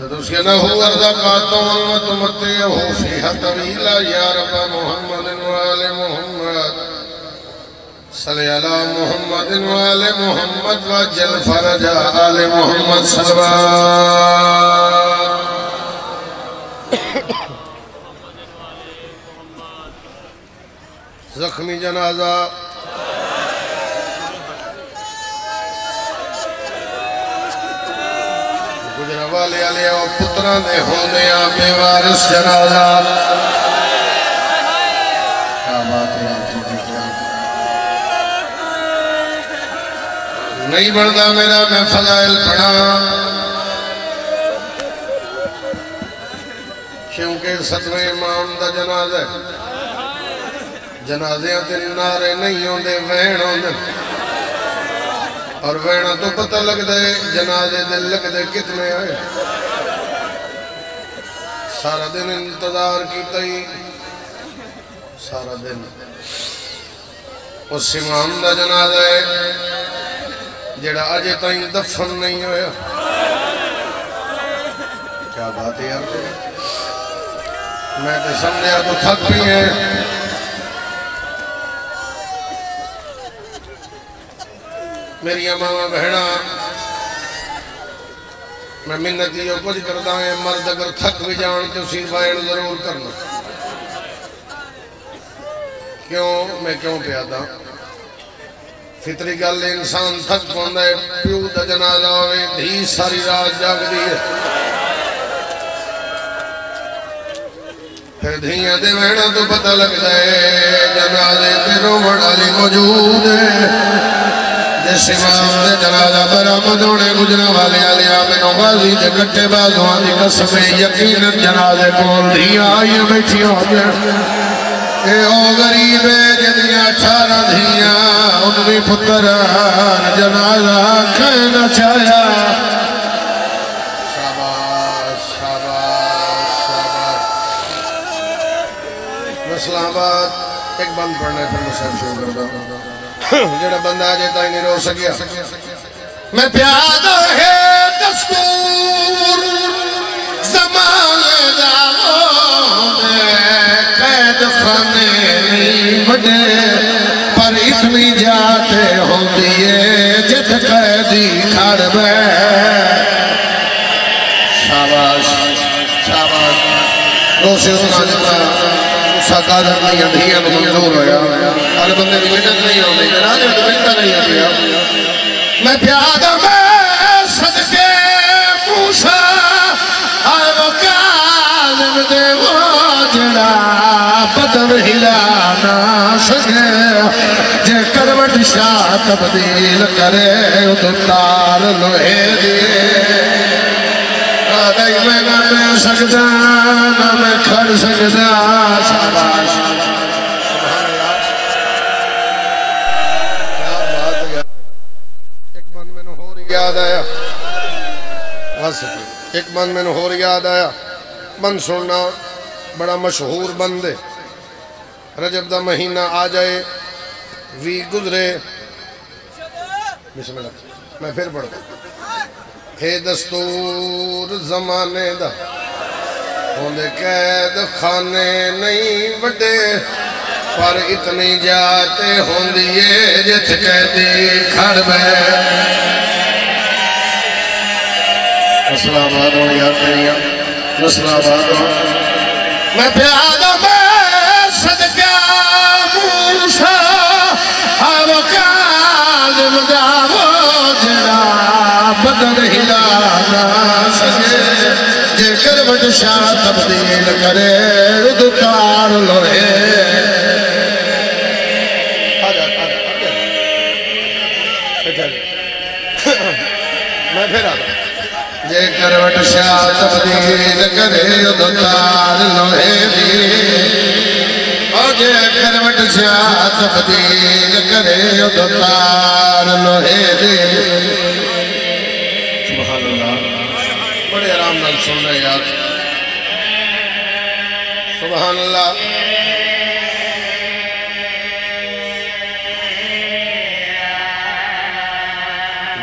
وتدخله ارزقات وتمتعه فيها طويلا يا رب محمد وآل محمد صل على محمد وآل محمد وجل فرج آل محمد صلوات زخمی جنازہ گجرہ والے علی و پتران دے ہونے آبے وارس جنازہ۔ کیا بات ہے آپ جی، کی دیکھیں نہیں بڑھتا میرا، میں فضائل پڑھا کیونکہ ستویں امام دا جنازہ ہے۔ جنازیاں دن نارے نہیں ہوں دے وین ہوں دے اور وینا تو پتہ لگ دے جنازے دل لگ دے کتنے آئے۔ سارا دن انتظار کی تئی سارا دن۔ اس امام دا جنازہ ہے جڑا آجے تائیں دفن نہیں ہویا۔ کیا بات ہے یار؟ میں تے سمجھا تو تھک بھی ہیں۔ میری ماما بہنا میں منتی جو کچھ کرتا ہے مرد اگر تھک بھی جان تو سی بائن ضرور کرنا کیوں میں کیوں پیا پیادا فطری گل انسان تھک پوندا ہے پیو دا جنازہ ہوئے دھی ساری رات جاگدی ہے پھر دھیاں دے بہنا تو پتہ لگتا ہے جنازے تے تیروں بڑالی موجود ہے جس امام دے جنازہ برآمد ہونے گجرہ والے علی آمین و غازی دے کٹے بازوان دی قسم یقین جنازے کول دھیاں آئی بیٹھی ہو گیا اے او غریب جدیاں چھارا دھیاں ان بھی پتر جنازہ کھینا چاہیا شاباش شاباش شاباش اسلام آباد ایک بند پڑھنا ہے پھر مسئلہ شروع کرتا ہوں جڑا بندہ آجے تائی نہیں رو سکیا میں پیادہ ہے دستور زمان داموں میں قید خانے نہیں پر اتنی جاتے ہوں دیئے جت قیدی کھڑ میں شاباش شاباش روشی سنا جتا ساقادر نہیں اندھیاں تو منظور ہویا ہر بندے دی مدد نہیں ہوتی جنازے تو ملتا نہیں ہوتی میں پیادہ میں صدقے موسیٰ آئے وہ کاظم دے وہ جڑا بدر ہلانا سکے جے کروٹ شاہ تبدیل کرے اتار لوہے دیئے آدھائی میں نہ میں سکتا نہ میں کھڑ سکتا ایک بند میں نے ہو رہی یاد آیا ایک بند میں نے ہو رہی یاد آیا بند سننا بڑا مشہور بند ہے رجب دا مہینہ آ جائے وی گزرے بسم اللہ میں پھر پڑھتا ہے دستور زمانے دا ہوندے قید خانے نہیں وڈے پر اتنی جاتے ہوندیے جت قیدی کھڑ بے مسئلہ بادوں یا کریا مسئلہ بادوں میں پیادہ میں صدقہ موسیٰ آو کاظم جاو جنا بدن ہلانا سکے جے کروٹ شاہ تبدیل کرے ادکار لوہے میں پھر آتا جے کروٹ شاہ تبدیل کرے ادکار لوہے دی او جے کروٹ شاہ تبدیل کرے ادکار لوہے دی سبحان اللہ۔ بڑے آرام نال سن رہے یار۔ سبحان اللہ۔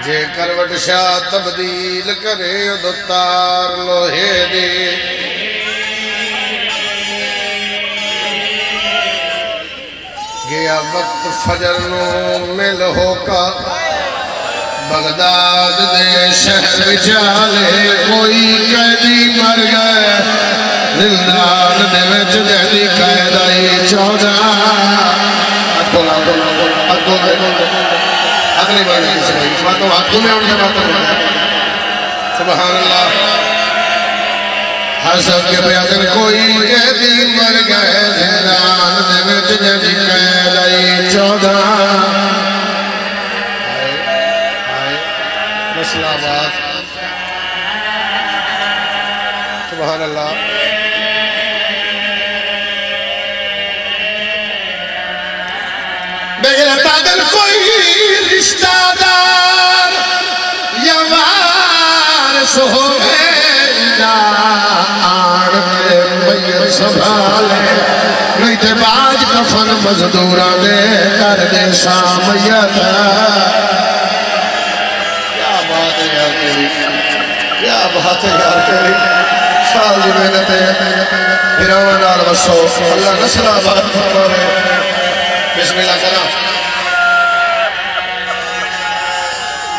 جے کروٹ شاہ تبدیل کرے ادتار لوہے دی گیا وقت فجر نو مل ہو کا بغداد دے شہر بچالے کوئی قیدی مر گئے۔ زندان دے وچ دہلی قید چودہ۔ اگلی بار کسی سبحان اللہ۔ حسب کے بیادر کوئی قیدی مر گئے زندان دے وچ دہلی قید چودہ۔ مسئلہ آباد سبحان اللہ۔ بغیر تعدل کوئی رشتہ دار، یا وارس ہوئے نا آڑ کے میت سبھالے نہیں تے باج کفن مزدوران دے، کر دے سامیت کیا بات ہے یار تیری؟ سال دی محنت ہے۔ ہراؤں نال وسو اللہ نسل آباد فرماوے۔ بسم اللہ کرا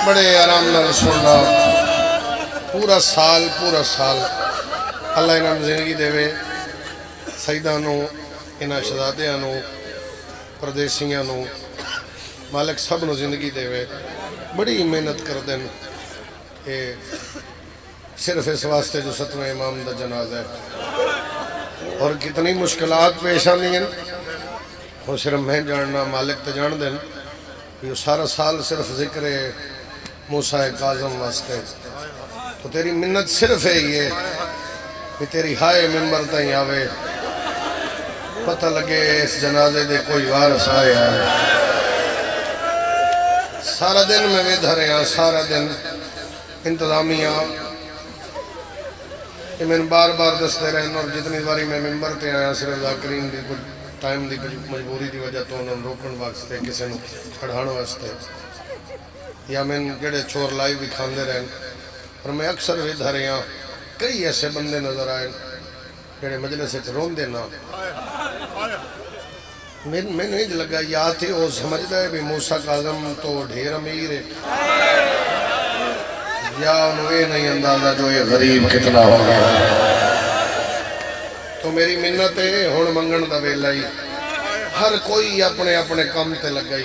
بڑے آرام نال سننا پورا سال پورا سال۔ اللہ انہاں زندگی دے وے سیدانوں انہاں شہزادیاں پردیسیاں نو مالک سب نو زندگی دے۔ وے بڑی محنت کر دیں کہ صرف اس واسطے جو ستویں امام دا جناز ہے۔ اور کتنی مشکلات پیش آنی ہیں۔ اور صرف میں جاننا، مالک تے جان دیں یہ سارا سال صرف ذکر موسیٰ قاظم واسطے۔ تو تیری منت صرف ہے یہ کہ تیری ہائے ممبر تائیں آوے۔ پتہ لگے اس جنازے دے کوئی وارس آئے آئے سارا دن میں بھی دھرے ہیں سارا دن انتظامیہ کہ میں بار بار دستے رہن اور جتنی باری میں ممبر تے آیا صرف ذاکرین دی کچھ ٹائم دی مجبوری دی وجہ تو انہوں روکن واسطے کسی نے کھڑھان واسطے یا میں جڑے چور لائی بھی کھاندے رہن۔ اور میں اکثر بھی دھرے ہیں کئی ایسے بندے نظر آئے جڑے مجلس سے رون دینا میں نہیں لگا، یا تھے وہ سمجھ دے بھی موسیٰ قاظم تو ڈھیر امیر ہے۔ یا انہوں یہ نہیں اندازہ جو یہ غریب کتنا ہو گیا۔ تو میری منت ہے، ہون منگن دا ویلا ہی۔ ہر کوئی اپنے اپنے کام تے لگائی۔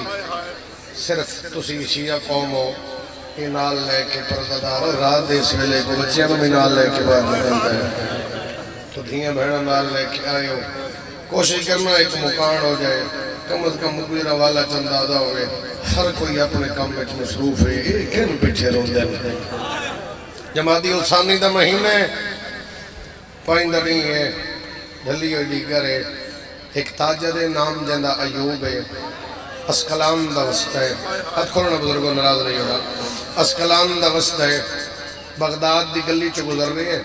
صرف تسی شیعہ قوم ہو، یہ نال لے کے پردادار رات دے اس ویلے کو بچیاں میں نال لے کے بعد نکلتا ہے۔ تو دھیاں بھیڑا نال لے کے آئے ہو۔ کوشش کرنا ایک مکان ہو جائے۔ کم از کم مقبیرہ والا چند آدھا ہوئے ہر کوئی اپنے کام میں مصروف ہے۔ یہ کن پیچھے رو دیں جماعتی السانی دا مہینے پائندہ نہیں ہے۔ دھلی ہوئی دیگر ہے۔ ایک تاجر نام جندہ ایوب ہے۔ اسکلان دا وسط ہے۔ حد کھولنا بزرگوں نراز نہیں ہوگا اسکلان دا وسط ہے۔ بغداد دی گلی چو گزر رہے ہیں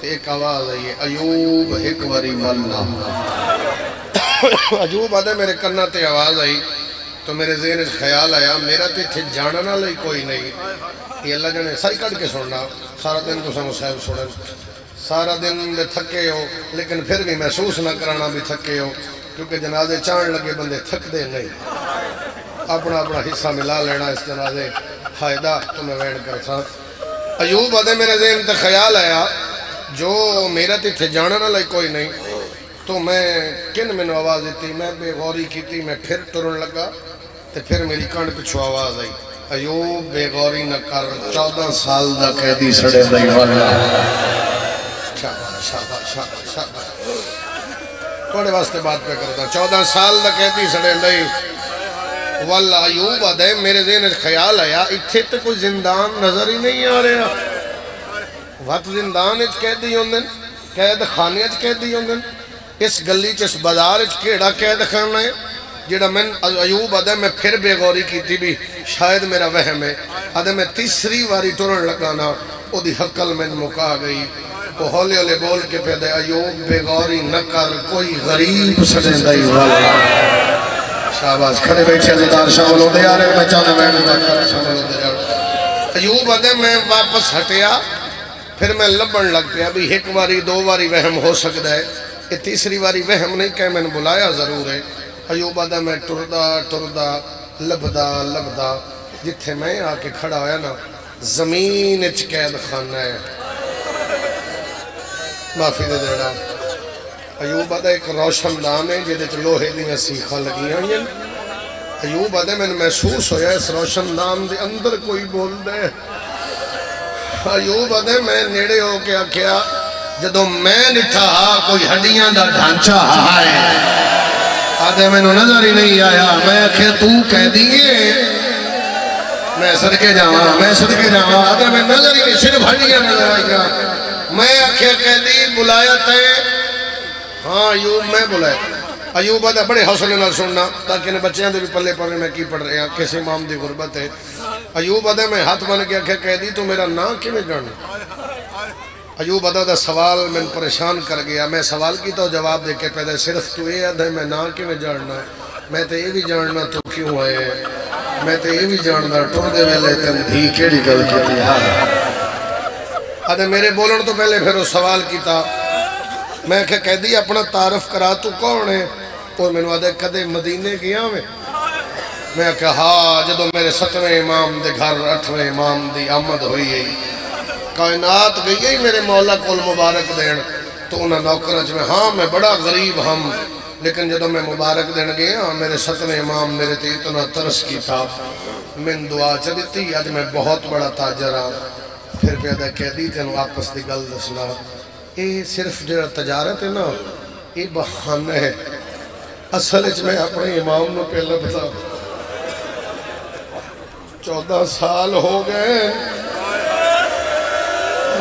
تو ایک آواز ہے۔ یہ ایوب، ایک وری واللہ عجوب آدھے میرے کرنا تے آواز آئی۔ تو میرے ذہن خیال آیا، میرا تے تھے جانا نہ لئی کوئی نہیں۔ یہ اللہ جانے سائی کٹ کے سننا، سارا دن تو سمو صاحب سنن۔ سارا دن دے تھکے ہو، لیکن پھر بھی محسوس نہ کرانا بھی تھکے ہو، کیونکہ جنازے چاند لگے بندے تھک دے نہیں۔ اپنا اپنا حصہ ملا لینا اس جنازے۔ فائدہ تو میں وین کر سا ایوب آدھے میرے ذہن تے خیال آیا، جو میرا تے تھے جانا نہ لئی کوئی نہیں، تو میں کن میں آواز دیتی؟ میں بے غوری کی تھی میں پھر ٹرن لگا۔ تو پھر میری کانڈ پچھو آواز آئی۔ ایوب بے غوری نہ کر، چودہ سال دا قیدی سڑے دائی والا۔ شاباش شاباش شاباش شاباش۔ کوڑے واسطے بات پہ کرتا۔ چودہ سال دا قیدی سڑے دائی والا ایوب آدھے میرے ذہن خیال آیا اتھے تو کوئی زندان نظر ہی نہیں آ رہا۔ وقت زندان اچھ قیدی ہوندن، قید خانے اچھ قیدی ہوندن۔ اس گلی چس بازار کیڑا قید خانہ ہے؟ جڑا میں ایوب آدھے میں پھر بے غوری کی تھی بھی شاید میرا وہم ہے۔ آدھے میں تیسری واری ٹرن لگانا او دی حقل میں مکا گئی۔ وہ ہولے ہولے بول کے پہ دے، ایوب بے غوری نہ کر، کوئی غریب سڑے دائی والا شاہباز کھڑے بیٹھے زدار شامل ہو دے آرے میں چاہتا میں نے کر شامل ہو دے ایوب آدھے میں واپس ہٹیا، پھر میں لبن لگ پیا بھی ایک واری، دو واری وہم ہو سکتا ہے۔ یہ تیسری واری وہم نہیں کہ میں نے بلایا ضرور ہے۔ ایوب آدھے میں ٹردہ ٹردہ لبدہ لبدہ جتھے میں آ کے کھڑا ہویا نا زمین قید خانہ ہے معافی دے دیڑا ایوب آدھے ایک روشن دان ہے جہد لوہے دیا سیخا لگی ہیں ایوب آدھے میں محسوس ہویا اس روشن دان دے اندر کوئی بول دے ایوب آدھے میں نیڑے ہو کے آکھیا جدو میں نٹھا کوئی ہڈیاں دا ڈھانچہ ہے آدھے میں نظر ہی نہیں آیا۔ میں آکھے تو کہہ دیئے۔ میں صدقے جاواں، میں صدقے جاواں۔ آدھے میں نظر ہی نہیں، صرف ہڈیاں نظر آئی گا میں آکھے کہہ دی بلایا تے ہاں ایوب، میں بلایا ایوب آدھے بڑے حوصلے نہ سننا، تاکہ انہیں بچیاں دے بھی پلے پڑھنے میں کی پڑھ رہے ہیں کسی امام دی غربت ہے۔ ایوب آدھے میں ہاتھ بن کے آکھے کہہ دی، تو میرا نا کی میں جاننا؟ ایوب آدھے دا سوال میں پریشان کر گیا۔ میں سوال کی تو جواب دے کے پیدا صرف تو اے آدھے میں نا کی میں جاننا میں تے یہ بھی جاننا تو کیوں آئے میں تے یہ بھی جاننا ٹور دے ویلے تن دھی کیڑی گل کی تھی آدھے ہاں۔ میرے بولن تو پہلے پھر اس سوال کیتا۔ میں کہ کہہ دی اپنا تعارف کرا، تو کون ہے؟ اور میں نے آدھے کدے مدینے گیا میں میں کہا ہاں جدو میرے ستویں امام دے گھر، اٹھویں امام دی آمد ہوئی ہے۔ کائنات گئی ہے میرے مولا کول مبارک دین، تو انہاں نوکرچ میں ہاں میں بڑا غریب ہم، لیکن جدو میں مبارک دین گیا ہاں، میرے ستویں امام میرے تے اتنا ترس کی تھا من دعا چلیتی آج میں بہت بڑا تاجر ہاں پھر پیدا کہہ دی تینو آپس دی گل دسنا، اے صرف جڑا تجارت ہے نا، اے بہانہ ہے، اصل اچ میں اپنے امام نو پہلے بتا چودہ سال ہو گئے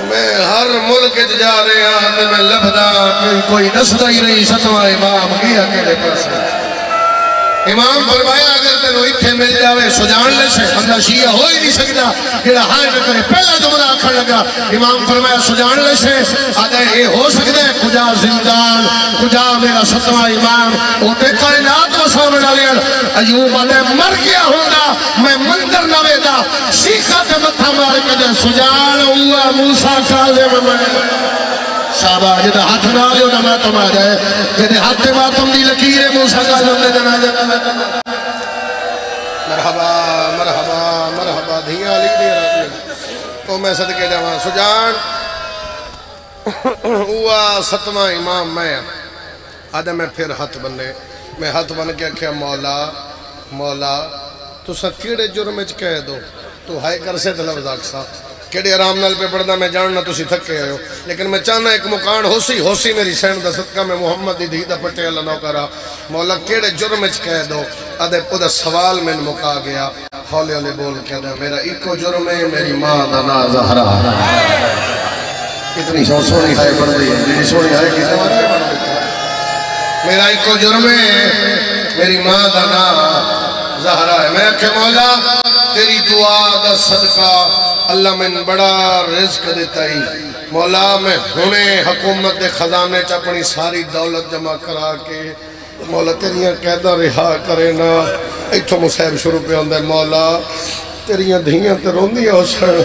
میں ہر ملک جا رہے ہیں میں لبدا ہاں، کوئی نسدہ ہی نہیں ستوہ امام کیا کہلے پاس امام فرمایا اگر تینو اتھے مل جاوے سجان لے سے بندہ شیعہ ہو ہی نہیں سکتا کہ ہاں جو کرے پہلا جملہ آکھر لگا۔ امام فرمایا سجان لے سے آدھے یہ ہو سکتا ہے، کجا زندان، کجا میرا ستوہ امام۔ ہوتے کائنات کو سامنے ڈالیا ایوب آدھے مر گیا ہوں گا میں مندر نہ ویدا سیکھا تے متھا مار کے سجان ہوا، موسیٰ کالے میں صحابہ جدہ ہاتھ نہ آلیو نہ میں تم آ جائے جدہ ہاتھ تے باتم دی لکیرے موسیٰ کا جملے جنا جنا مرحبا مرحبا مرحبا، دھیاں علی دی رہا تو میں صدقے جاواں سجان، ہوا ستمہ امام میں۔ آدھے میں پھر ہاتھ بننے۔ میں ہاتھ بن کے کیا مولا مولا تو سا کیڑے جرمچ کہہ دو؟ تو ہائے کر سے دلوز آکسا کیڑے آرام نال پہ پڑھنا میں جاننا تو سی تھکے آئے ہو۔ لیکن میں چاہنا ایک مکان ہو سی ہو سی میری سین دا صدقہ میں محمد دی دیدہ پٹے اللہ نو کرا۔ مولا کیڑے جرم جرمچ کہہ دو ادھے پودہ سوال میں مکا گیا۔ ہولے ہولے بول کے دے میرا ایکو جرم ہے، میری ماں دا نا زہرا۔ اتنی سو سونی ہائے پڑھ دی میری سونی ہائے کی زمانے میں پڑھ دیتا میرا ایکو جرم ہے، میری ماں دا نا زہرا ہے۔ میں کہ مولا تیری دعا دا صدقہ اللہ میں بڑا رزق دیتا ہی۔ مولا میں ہونے حکومت دے خزانے چا اپنی ساری دولت جمع کرا کے مولا تیریاں قیدہ رہا کرے نا۔ ایتھو مصیب شروع پہ ہوندے مولا تیریاں دھیاں تے روندیاں ہو سر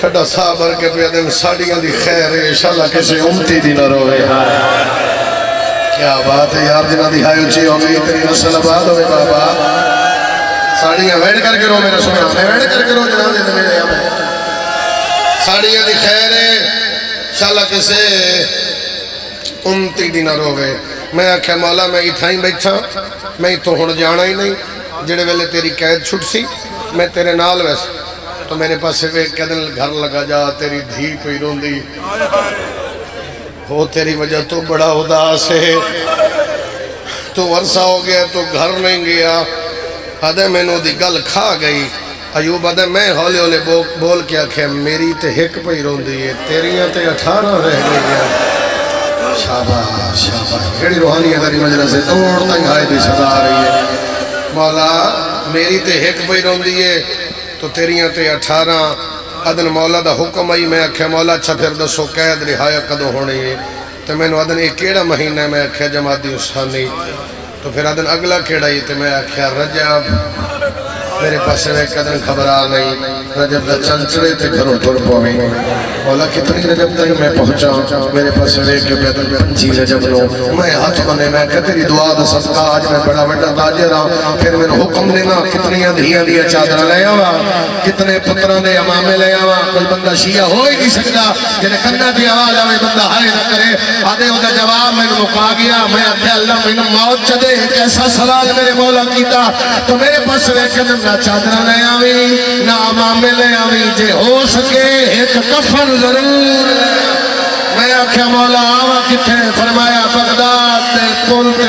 کھڑا صابر کے پہ دن ساڑیاں دی خیر ہے۔ انشاءاللہ کسی امتی دی نہ روے کیا بات ہے یار جنہ دی ہائی اچھی ہوگی تیری نسل آباد ہوئے بابا۔ ساڑیاں ویڈ کر کے رو میرا سنا میں ویڈ کر کے رو جنہ دی میرے یہاں ساڑیاں دی خیر ہے انشاءاللہ کسے امتی دی نہ روے میں آکھا مولا میں اتھا ہی بیٹھا میں تو ہون جانا ہی نہیں جڑے ویلے تیری قید چھٹ سی میں تیرے نال ویسے تو میرے پاس سے ایک کدن گھر لگا جا تیری دھی پہ رون دی ہو تیری وجہ تو بڑا اداس ہے تو ورسہ ہو گیا تو گھر نہیں گیا ادھے میں نو دی گل کھا گئی۔ ایوب ادھے میں ہولے ہولے بول کیا کہ میری تے ہک پہ رون دی ہے، تیریاں تے اٹھارہ رہ گئی ہے۔ شابہ شابہ کھڑی روحانی ادھری مجلس ہے توڑتا ہی آئے دی صدا رہی ہے۔ مولا، میری تے ہک پہ رون دی ہے، تو تیریاں تے اٹھارہ۔ ادن مولا دا حکم آئی، میں اکھے مولا اچھا پھر دسو، قید رہایا قدو ہونے تو میں نے ادن ایک کیڑا مہینہ میں اکھے جماعتی اسانی۔ تو پھر ادن اگلا کھیڑا ہی تو میں آکھیا، رجب، میرے پاس میں قدر خبرہ نہیں۔ رجب دا چنچڑے تے گھروں ٹر پویں مولا کتنی رجب تک میں پہنچا میرے پاس لے کے پیدل پنجی رجب لو میں ہاتھ بنے میں کہ تیری دعا دا صدقہ آج میں بڑا بڑا تاجر ہوں پھر میں حکم دینا کتنی دھیاں دیا چادر لے آوا کتنے پتران دے امامے لے آوا کوئی بندہ شیعہ ہو ہی نہیں سکتا جنہیں کنہ دی آواز آوے بندہ ہائے نہ کرے آدھے ہوتا جواب میں مکا گیا میں اکھے اللہ میں موت چدے ایک ایسا سوال میرے مولا کیتا تو میرے پاس لے کے نہ چادر لے آوی نہ امامے لے آوی جے ہو سکے ایک کفن ضرور میں آکھیا مولا آوا کتھے؟ فرمایا بغداد تے کل تے۔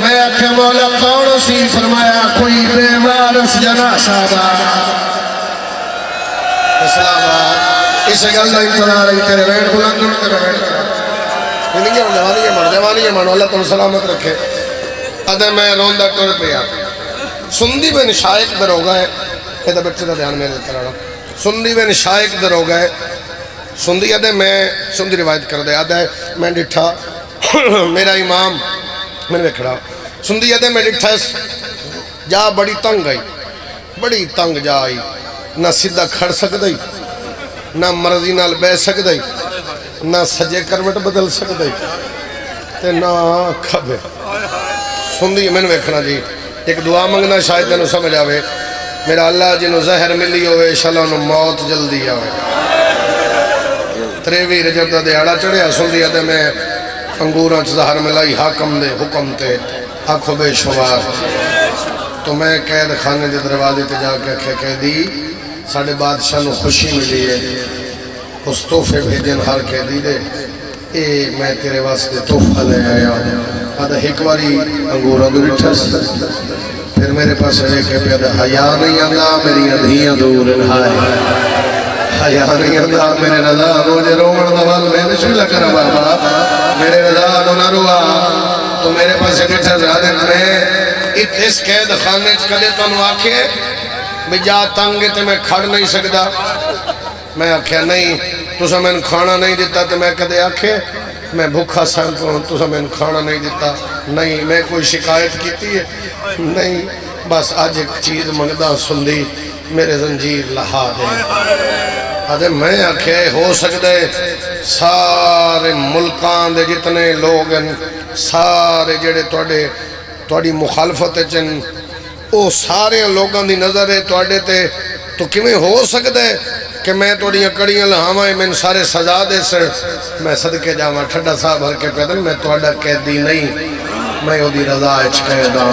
میں آکھیا مولا کون سی فرمایا کوئی بے وارس جنا سادا اسلام آباد اسے گل دا انتظار رہی، تیرے ویٹ بلند کر تیرے ویٹ کرا۔ نہیں ہے جوانی ہے من جوانی ہے من اللہ تم سلامت رکھے۔ ادھے میں روندہ ٹور پیا۔ سندی بن شائق در ہو یہ تو بچے دا دھیان میں کرا رہا سندی بن شائق در ہو گئے سندی ادھے میں سندی روایت کر دے ادھے میں ڈٹھا میرا امام میں نے کھڑا سندی ادھے میں ڈٹھا جا بڑی تنگ آئی بڑی تنگ جا آئی نہ سیدھا کھڑ سکتا نہ مرضی نال بے سکتا نہ سجے کروٹ بدل سکتا ہی تے نہ کھبے میں نے جی ایک دعا منگنا شاید تینوں سمجھ آوے میرا اللہ جنہوں زہر ملی ہوئے شاءاللہ انہوں موت جلدی آوے۔ تریوی رجب دا دیاڑا چڑھیا سندی ادھے میں انگوراں چھ زہر ملائی، حاکم دے حکم تے آنکھوں بے شمار۔ تو میں قید خانے دے دروازے تے جا کے کہہ کہہ دی ساڑھے بادشاہ نو خوشی ملی ہے۔ اس توفے بھیجن ہر کہہ دی دے۔ اے میں تیرے واسطے توفہ لے آیا۔ آدھا ایک باری انگورہ دو رٹھس پھر میرے پاس رہے کہ پیدا حیاء نہیں آندا میری ادھیاں دور رہائے حیاء نہیں آندا میرے رضا مجھے رومن دوال میں نشوی لکر بابا۔ میرے رضا نو نہ روا۔ تو میرے پاس رٹھا زیادہ میں اس قید خانے کدے تنو آکھے، میں جا تنگے تے میں کھڑ نہیں سکتا میں آکھیا نہیں تسا میں کھانا نہیں دیتا تے میں کدے آکھے، میں بھوکھا سان تو ہوں تسا میں کھانا نہیں دیتا نہیں، میں کوئی شکایت کیتی ہے؟ نہیں، بس آج ایک چیز منگدہ سندی میرے زنجیر لہا دے۔ آدھے میں آکھے ہو سکتے سارے ملکان دے جتنے لوگ ہیں، سارے جڑے توڑے توڑی مخالفت چن او سارے لوگاں دی نظر ہے توڑے تے۔ تو کمیں ہو سکتے کہ میں توڑیاں کڑیاں لہاوائیں میں سارے سزا دے سر میں صدقے جاواں، ٹھڈا صاحب ہر کے پیدل میں توڑا قیدی نہیں۔ میں او دی رضا اچھ قیدہ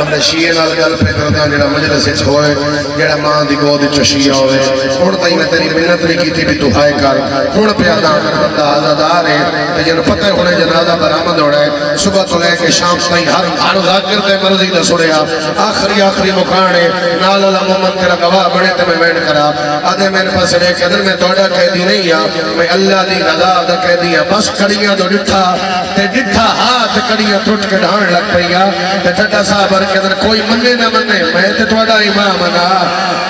بندے شیئے نال گل پہ کردہ جڑا مجلس اچھ ہوئے جڑا ماں دی گود اچھ شیئے ہوئے ہون تائی میں تیری منت نہیں کی تھی بھی تو ہائے کر ہون پہ آدھا کر بندہ آزادار ہے تو جن پتہ ہے ہونے جنازہ برآمد ہو رہے صبح تو لے کے شام تائی ہر ہر ذاکر تے مرضی دا سڑیا آخری آخری مکانے نال اللہ محمد تیرا گواہ بڑے تے میں بیٹھ کرا آدھے میں پاس رہے کہ ادھر میں توڑا قیدی نہیں آ میں اللہ دی رضا دا قیدی آ بس کڑیاں دو ڈٹھا تے ڈٹھا ہاتھ کڑیاں ٹوٹ کے ڈھان لگ پئیا تے ٹھٹا صاحب کے کوئی مننے نہ مننے میں تے تھوڑا امام نا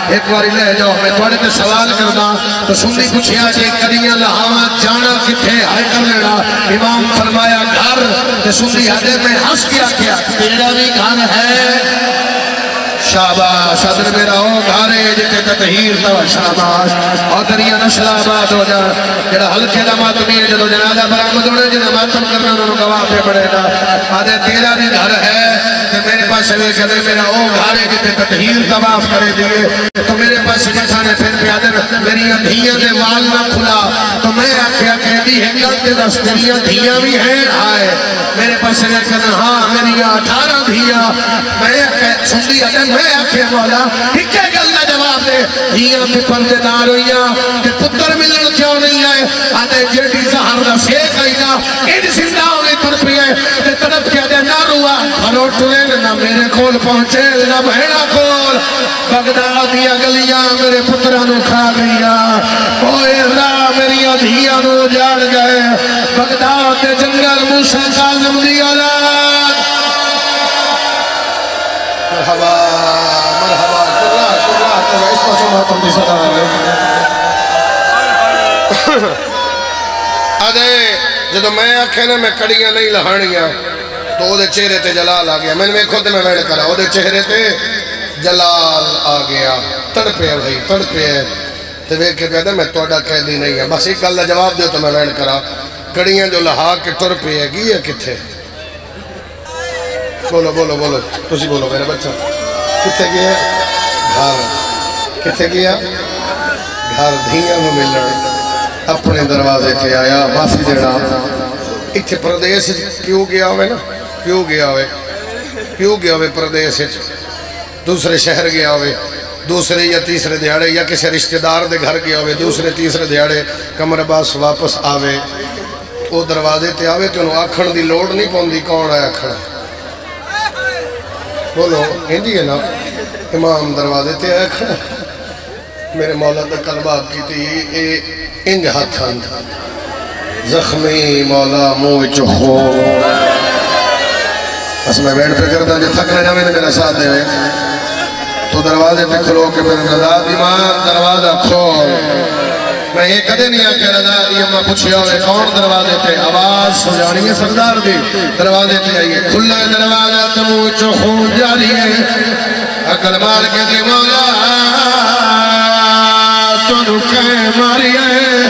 ایک باری لے جاؤ میں تھوڑے تے سوال کردا تو سنی پوچھیا جے کریاں لہاواں جانا کتھے ہائے کر لینا امام فرمایا گھر تے سنی ہدے میں ہنس کے آکھیا تیرا بھی گھر ہے شاباش ادھر میرا او گھارے جتے تطہیر تو شاباش۔ اور دریا نشل آباد ہو جا، جڑا ہلکے دا ماتمی ہے جدو جنازہ برآمد ہونے جنہ ماتم کرنا انہوں گواہ پہ پڑے گا۔ آدھے تیرا بھی گھر ہے کہ میرے پاس چلے کہ میرا او گھارے جتے تطہیر تواف کرے دیئے۔ تو میرے پاس جسانے پھر پہ آدھر میری دھیاں دے وال نہ کھلا، تو میں آکھیا کہتی ہے کل کے دس میری دھیاں بھی ہیں، آئے۔ میرے پاس چلے کہ ہاں میری اٹھارہ دھیاں۔ میں سن سنی اگر میں آکھے مولا، ہکے گل نہ جواب دے۔ ہیاں پہ پردے دار ہوئیاں کہ پتر ملن کیوں نہیں آئے؟ آدھے جیڑی زہر دا سیک آئینا، ان زندہ ہونے ترپی ہے۔ کہ طرف کیا دے نہ روا ہرو ٹوئے نہ میرے کول پہنچے، نہ بہنا کول۔ بغداد دیا گلیاں میرے پترانو کھا گیا اوے راہ میری ادھیاں نو جاڑ گئے۔ بغداد دے جنگل موسیٰ کاظم دی اولاد۔ مرحبا مرحبا کرا کرا کرا اس پاسو ماتم دی صدا آگے جدو میں آکھے نا، میں کڑیاں نہیں لہانیاں، تو او دے چہرے تے جلال آ گیا۔ میں نے خود میں بیٹھ کرا او دے چہرے تے جلال آ گیا۔ تڑپے ہے بھائی، تڑپے ہے۔ تو ویک کے کہتے ہیں میں توڑا قیدی نہیں ہے بس ایک اللہ جواب دے تو میں وین کرا۔ کڑیاں جو لہا کے تر پہ ہے گی ہے کتھے؟ بولو بولو بولو تسی بولو میرے بچہ کتھے گیا گھر کتھے گیا گھر دھیاں میں ملن اپنے دروازے تھے آیا معافی دینا اتھے پردیس کیوں گیا ہوئے نا کیوں گیا ہوئے کیوں گیا ہوئے پردیس دوسرے شہر گیا ہوئے دوسرے یا تیسرے دیاڑے یا کسی رشتہ دار دے گھر گیا ہوئے دوسرے تیسرے دیاڑے کمر باس واپس آوے وہ دروازے تے آوے تو انہوں آکھن دی لوڑ نہیں پون دی کون آیا کھڑا بولو ہندی ہے نا امام دروازے تے آیا کھڑا میرے مولا دا قلبات کی تھی اے انج ہاتھان زخمی مولا موہ چخو بس میں بیٹھ پہ کرتا جو تھک نہ جاوے میرا ساتھ دے ہوئے تو دروازے پہ کھلو کے پھر رضا امام دروازہ کھول میں یہ کدے نہیں آکے رضا دی اممہ پوچھیا ہوئے، کون دروازے پہ آواز سجانی ہے سردار دی دروازے پہ آئیے۔ کھلا دروازہ تمو چخو جاری ہے۔ اکل مار کے دی مولا تو رکے ماری ہے۔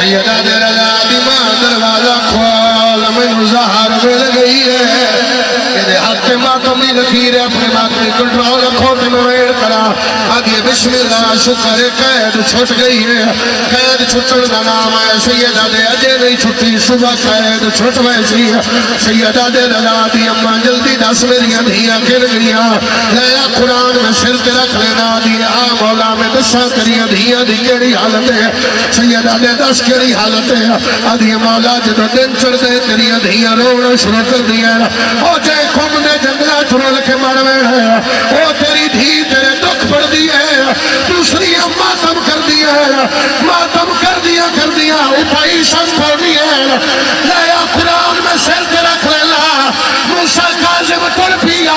سیدہ دے رضا دی ماں دروازہ کھول میں زہر مل گئی ہے۔ میرے ہاتھ میں ماتم نہیں لکھی رہے اپنے ماتم کنٹرول رکھو تو میں ویڑ کرا۔ آگے بسم اللہ شکر، قید چھٹ گئی ہے۔ قید چھٹن کا نام ہے، سیدہ دے اجے نہیں چھٹی، صبح قید چھٹ ویسی ہے۔ سیدہ دے رضا دی اممہ جلدی دس میری دھیاں کر گیا لیا قرآن میں سر کے رکھ لینا دی آ مولا، میں دسا کری دھیاں دی کیڑی حالت ہے۔ سیدہ دے دس کیڑی حالت ہے۔ آدھی مولا جدو دن چڑھ دے تیری دھیاں رونا شروع کر دیا او جائے کم نے جنگلہ چھوڑ کے مروے ہے او تیری دھی تیرے دکھ پڑ دی ہے دوسری ماتم کر دیا ہے ماتم کر دیا کر دیا اٹھائی شن پڑ دی ہے لیا قرآن میں سر کے رکھ لیلا موسیٰ کاظم ٹر پیا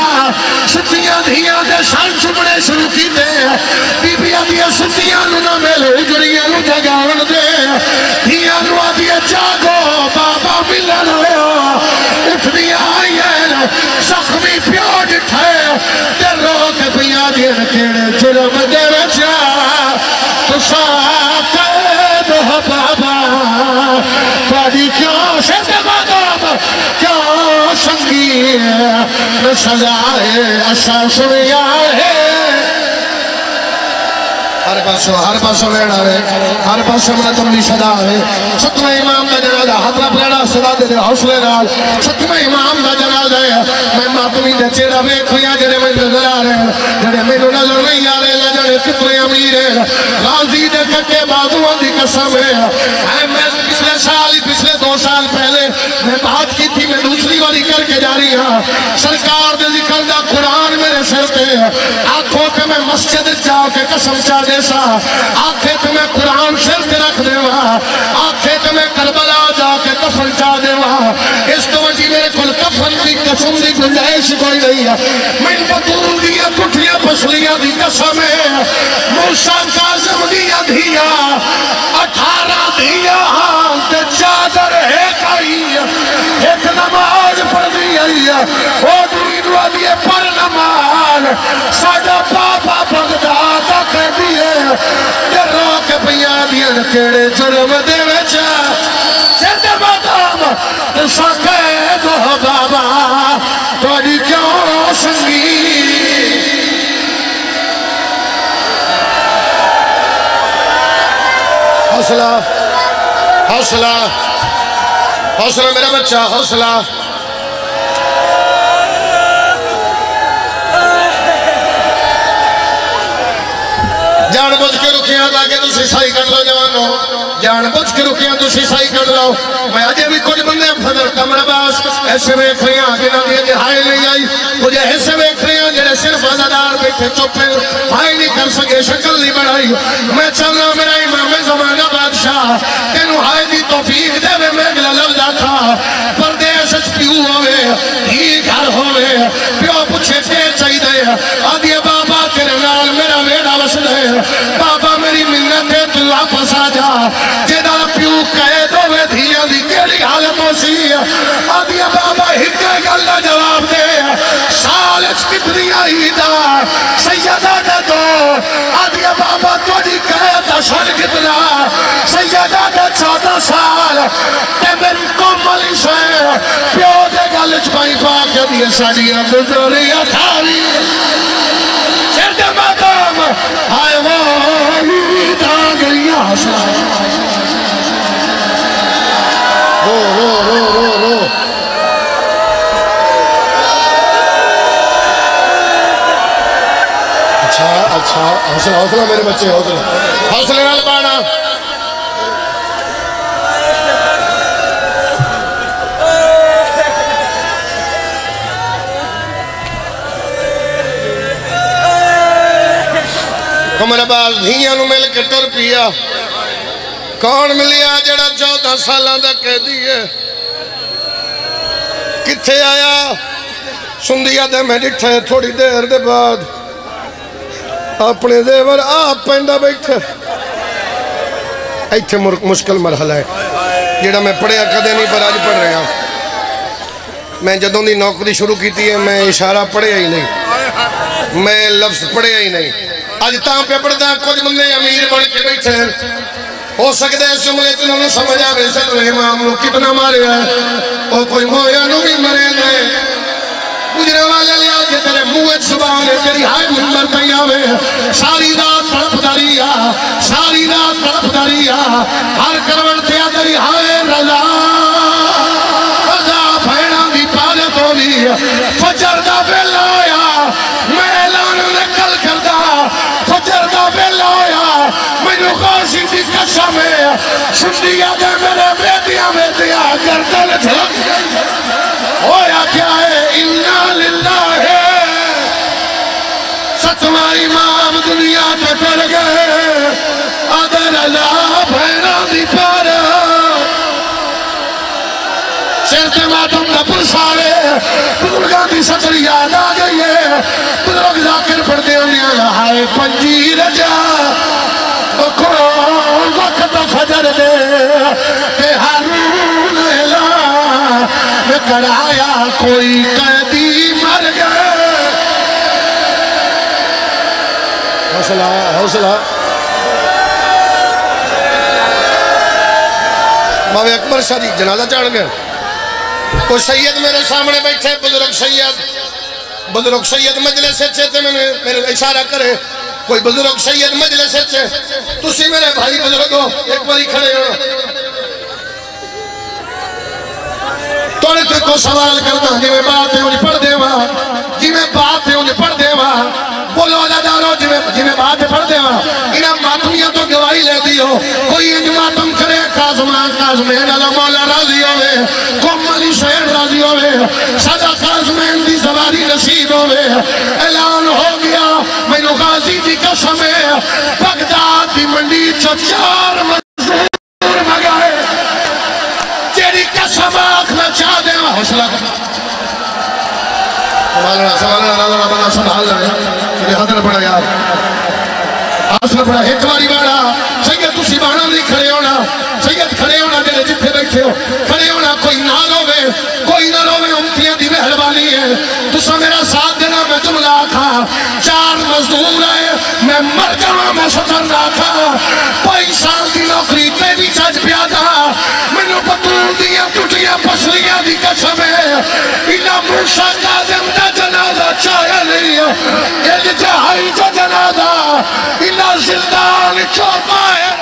ستیاں دھیاں دے شان چھپڑے شروع کی دے بی بی آدیا ستیاں نونا میلے اجڑیاں نو جگاون دے دھیاں نو آدیا جاگو بابا ملن ہویا اٹھ زخمی پیو جٹھے دل رو کے پیا کیڑے جرم دے وچا تو ساکے دو بابا تھوڑی کیوں شد بادام کیوں سنگی ہے سزا ہے اسا سنیا ہے ہر پاسو ہر پاسو لینا ہے ہر پاسو میں تملی صدا ہے ستمہ امام دا جنازہ ہاتھ رب لینا صدا دے دے، حوصلے نال۔ ستمہ امام دا جنازہ ہے۔ میں ماتمی دے چیرہ ویک ہویا جڑے میں نظر آ رہے ہیں۔ جڑے میں نظر نہیں آ رہے جڑے کتنے امیر ہیں۔ غازی دے کٹے بازوان دی قسم ہے۔ میں پچھلے سال پچھلے دو سال پہلے میں بات کی تھی، میں دوسری باری کر کے جا رہی ہوں سرکار دے ذکر دا سر پہ آنکھوں کے میں مسجد جا کے قسم چاہ دے سا آنکھیں تو میں قرآن سر پہ رکھ دے وہاں آنکھیں تو میں کربلا جا کے کفن چاہ دے وہاں اس تو وجہ میرے کل کفن دی قسم دی گنجائش کوئی نہیں ہے۔ میں بطول دیا کٹھیاں پسلیاں دی قسم ہے۔ موسیٰ کاظم دیا دیا اٹھارہ دیا تے چادر ایک آئی ہے ایک نماز پڑھ دی آئی ہے۔ او دین والی پر نماز۔ ساڑھا پاپا بغداد کہہ دیئے تے رو کے پیا کیڑے جرم دے وچا چند بادام تے ساکے دو بابا توڑی کیوں سنگی؟ حوصلہ۔ حوصلہ۔ حوصلہ میرا بچہ، حوصلہ۔ جان بچ کے رکھیاں تاکہ تسی صحیح کر لو جوانوں۔ جان بچ کے رکھیاں تسی صحیح کر لو میں آجے بھی کچھ بندے فضل کمر باس ایسے میں کھلیاں جنہاں دیئے کہ ہائے نہیں آئی مجھے ایسے میں کھلیاں جنہیں صرف آزادار بیٹھے چپے ہائے نہیں کر سکے شکل نہیں بڑھائی میں چل رہا میرا امام زمانہ بادشاہ تینو ہائے دی توفیق دے میں میں گلہ لفظہ تھا پردیس اچ پیو ہوئے ہی گھر ہوئے پیو پچھے تے چاہی دے آدھیا بابا تیرے نال میرا میرا وسل ہے بابا تو واپس جا جیدہ پیو قید ہوئے دھیاں دی کیڑی حالت ہو سی آدھیا بابا ہکے گلہ جواب دے سالچ کتنی آئی دا سیدہ دے دو جشن کتنا سیدہ دے چودہ سال تے میری کومل سے پیو دے گل چپائی پا کے دیے ساڑیاں بزریا کھاری سر دے مقام آئے والی دانگریاں رو رو رو رو رو اچھا اچھا حوصلہ حوصلہ میرے بچے حوصلہ حوصلے نال بانا کمر باز دھیاں نو مل کے ٹر پیا کون ملیا جڑا چودہ سالہ دا کہہ دیئے کتھے آیا سندیا دے میں ڈٹھے تھوڑی دیر دے بعد اپنے دیور آپ پینڈا بیٹھے ایتھے مشکل مرحلہ ہے جڑا میں پڑھیا کدے نہیں پر آج پڑھ رہے ہیں میں جدوں دی نوکری شروع کیتی ہے میں اشارہ پڑھیا ہی نہیں میں لفظ پڑھیا ہی نہیں آج تاں پہ پڑھتا کچھ بندے امیر بن کے بیٹھے ہیں ہو سکتا ہے اس جملے تو نے سمجھ آوے سر امام لوگ کتنا مارے ہیں اور کوئی مویا نو بھی مرے گئے گجرے والے لیا کہ تیرے موت زبان ہے تیری ہائے ممبر پہ آوے ساری رات تڑپ دریا ساری رات تڑپ دریا ہر کروڑ تیا تیری ہائے رضا ہے سندیا دے میرے بیٹیاں بیٹیاں گردن جھک ہویا کیا ہے؟ انہا للہ ہے ستمہ امام دنیا پہ کر گئے۔ آدھر اللہ بھینا دی پارا سر تے ماتم دا پرسارے، بزرگاں دی سطر یاد آ گئی ہے۔ بزرگ ذاکر پڑھتے ہونے کہ حرون اعلان میں کرایا کوئی قیدی مر گئے۔ حوصلہ حوصلہ۔ ماوے اکبر شاہ جی جنازہ چاڑ گئے کوئی سید میرے سامنے بیٹھے، بزرگ سید۔ بزرگ سید مجلس سے چھتے میں نے میرے اشارہ کرے۔ کوئی بزرگ سید مجلس سے چھے تسی میرے بھائی بزرگو ایک باری کھڑے ہو۔ توڑے تے کو سوال کرتا جی میں بات ہے انہیں پڑھ دے وہاں جی میں بات ہے انہیں پڑھ دے وہاں بولو اللہ دارو جی میں, جی میں بات ہے پڑھ دے وہاں انہیں ماتمیاں تو گواہی لے دی ہو کوئی انج ماتم کرے کازمان کازمین اللہ مولا راضی ہوئے۔ کم علی شہر راضی ہوئے۔ صدا کازمین دی زواری نصیب ہوئے۔ اعلان ہو گیا میں نو غازی دی قسم ہے۔ بغداد دی منڈی چو چار مگائے۔ تیری قسم حوصلہ سبحاناللہ سبحاناللہ اللہ بنا سبحان اللہ یہ حضر پڑا یار۔ حاصل پڑا، ایک باری باڑا سید، تسی بانا نہیں کھڑے ہونا۔ سید، کھڑے ہونا جلے جتھے بیٹھے ہو۔ کھڑے ہونا، کوئی نہ روے، کوئی نہ روے، امتیاں دی مہربانی ہے۔ تسا میرا ساتھ دینا، میں جملہ آکھا، چار مزدور ہے میں مر جانا میں سطر نہ آکھا پائی سال دی نوکری تے بھی چج پیا دا میں نو پتول دیا ٹوٹیاں، پسلیاں دی قسم ہے۔ انہا موسیٰ قادم دا جنازہ چاہیا نہیں ہے۔ یہ جہائی جو جنازہ انہا زندان چوپا ہے۔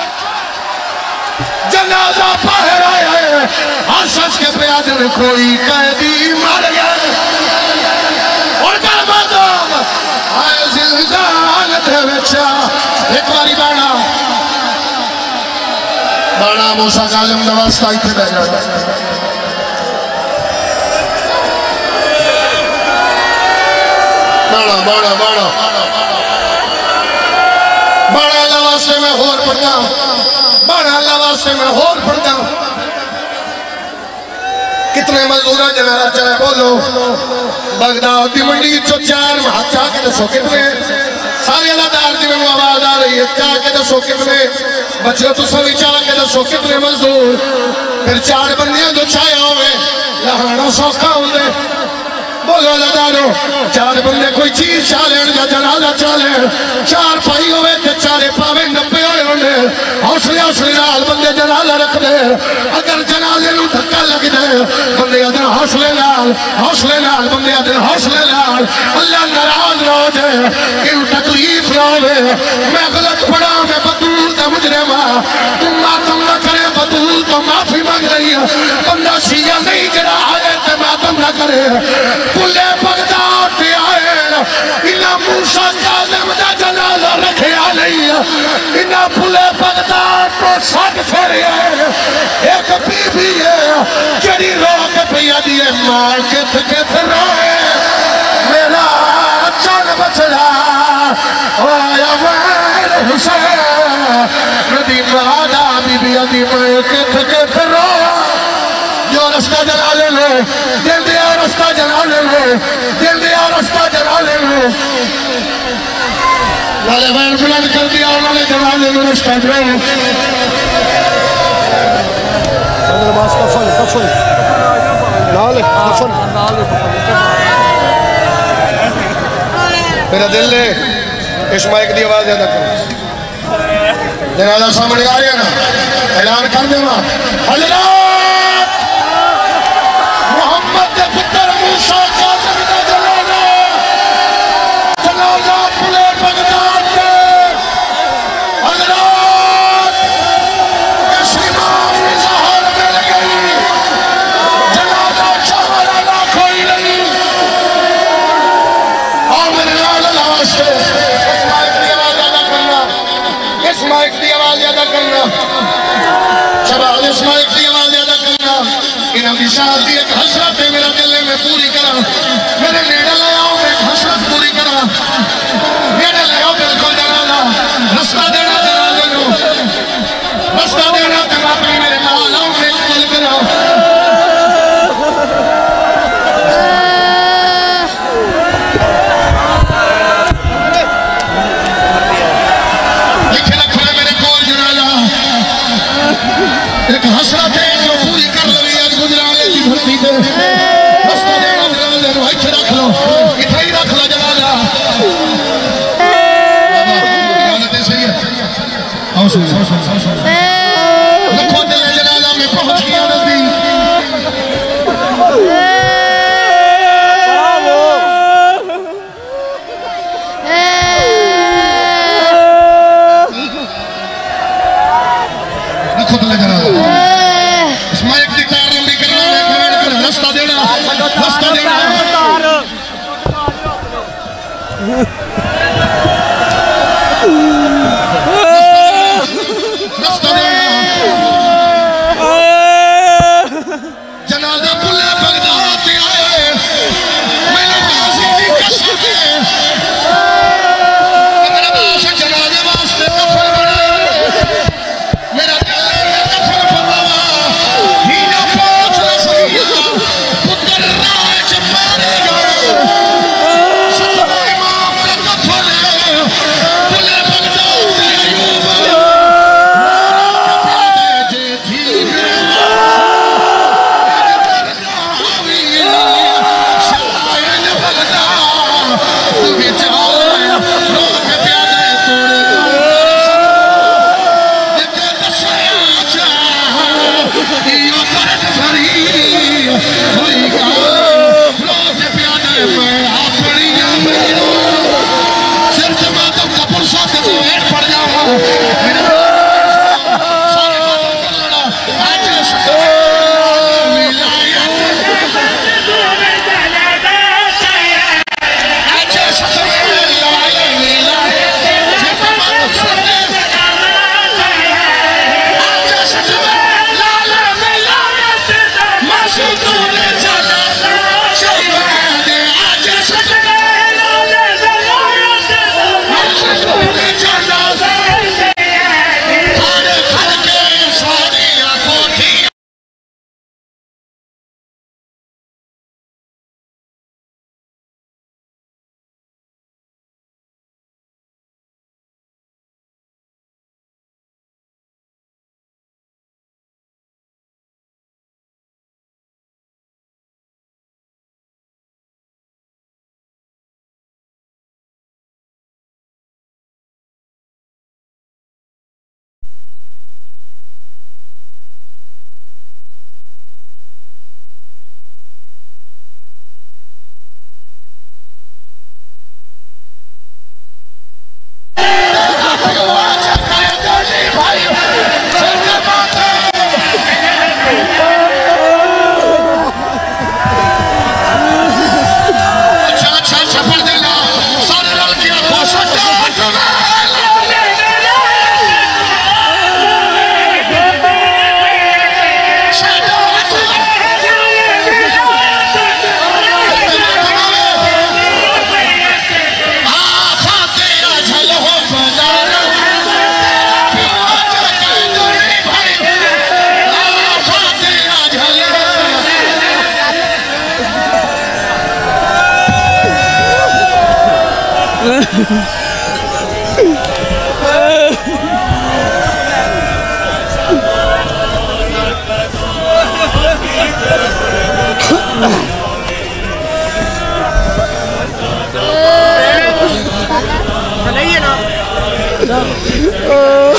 جنازہ باہر آیا ہے۔ ہر سچ کے پیاد میں کوئی قیدی مر گئے اور بربادوں آئے زندان۔ ایک باری بانا بانا موسیٰ ہی تھے اللہ میں ہور پڑھتا۔ اللہ میں ہور پڑھتا۔ کتنے مزدورہ جنارہ چاہے بولو۔ بغداد دی منڈی چو چار ہاتھ کے دسو کتنے؟ سارے اللہ دار دی میں وہ آواز آ رہی ہے۔ چاہ کے دسو کتنے بچے تو سوی، چاہ کے دسو کتنے مزدور۔ پھر چار بندیاں جو چھائے ہوئے۔ لہانا سوکھا ہوئے بولو اللہ دارو، چار بندے کوئی چیز چالیں یا جنازہ چالیں چار پائی ہوئے تے چارے پاوے نپے ہوئے ہونے۔ حوصلے حوصلے نال بندے جنازہ رکھ دے اگر جنازے نو دھکا لگ جائے بندے ادھر حوصلے نال حوصلے نال بندے ادھر حوصلے نال اللہ ناراض نہ ہو جائے کہ تکلیف نہ ہوے میں غلط پڑا میں بطول دا مجرم ہاں تم ماتم نہ کرے بطول تو معافی مانگ رہی ہے بندہ شیعہ نہیں جڑا آئے تے ماتم نہ کرے پلے بغداد تے آئے انہا موسیٰ کاظم دا جنازہ رکھے آلئی انہا پلے بغداد تو ساتھ پھر ہے ایک بی بی ہے جڑی روک پیا دیئے ماں کت کت روئے میرا چن بچڑا آیا وین حسین ردی مادا بی بی ادی میں کت کت روئے جو رستہ جلا لے دل دیا رستہ جلا لے دل دیا رستہ جلا لے بین بلند کر دیا انہوں نے لے رستہ جلا لے صدر عباس کفن کفن نال کفن میرا دل لے اس مائک دی آواز زیادہ کرو جنازہ سامنے آ رہے ہیں نا اعلان کر ماں حضرات محمد پتر موسیٰ اس مائک دی آواز ادا کرنا۔ شباب اس مائک دی آواز ادا کرنا۔ انہاں دی دی ایک حسرت ہے میرا دل میں پوری کرا میرے نیڑے لے آؤ میں ایک حسرت پوری کرا نیڑے لے آؤ بالکل جنازہ۔ رستہ دینا جنازے نو رستہ دینا تے میں میرے ماں دینا رستہ دینا